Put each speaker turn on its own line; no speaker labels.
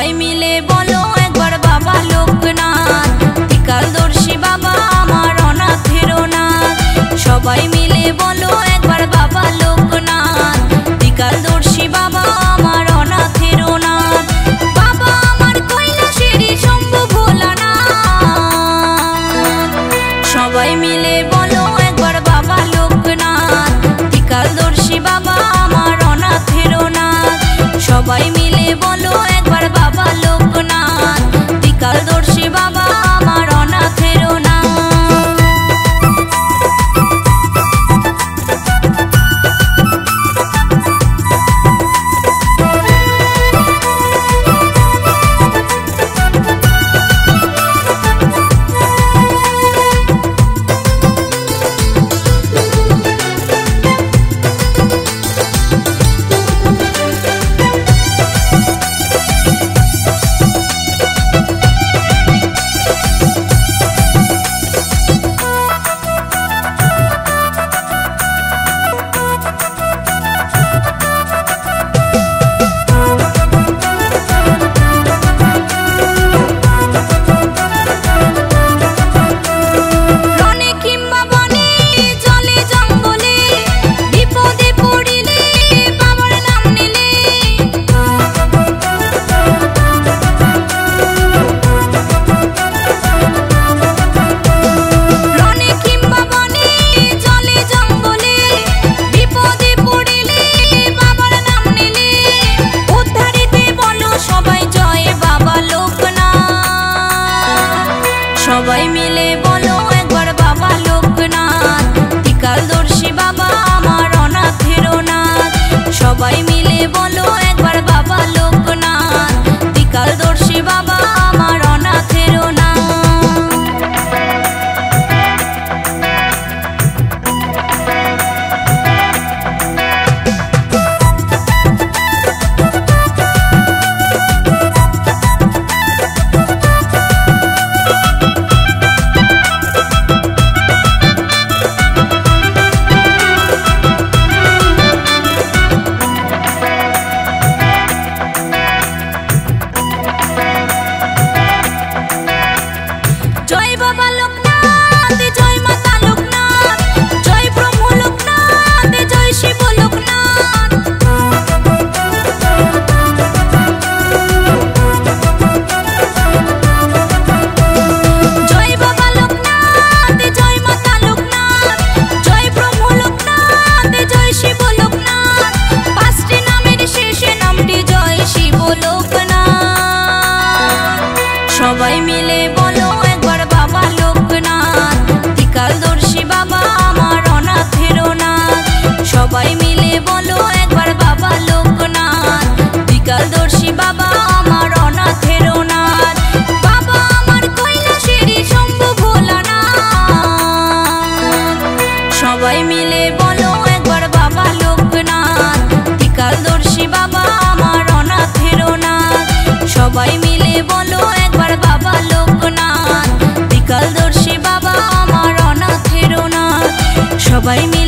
hay mil সবাই মিলে বল বাবা আমার সবাই মিলে সবাই মিলে